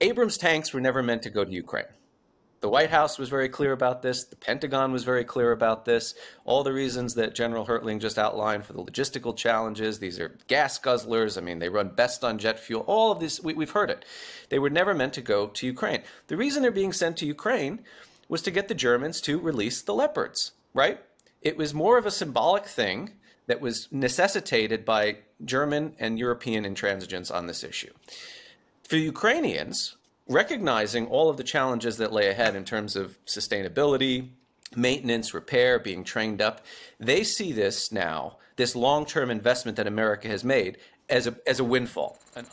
Abrams tanks were never meant to go to Ukraine. The White House was very clear about this. The Pentagon was very clear about this. All the reasons that General Hertling just outlined for the logistical challenges. These are gas guzzlers. I mean, they run best on jet fuel. All of this, we, have heard it. They were never meant to go to Ukraine. The reason they're being sent to Ukraine was to get the Germans to release the leopards, right? It was more of a symbolic thing that was necessitated by German and European intransigence on this issue. For Ukrainians, recognizing all of the challenges that lay ahead in terms of sustainability, maintenance, repair, being trained up, they see this now, this long term investment that America has made, as a, as a windfall. An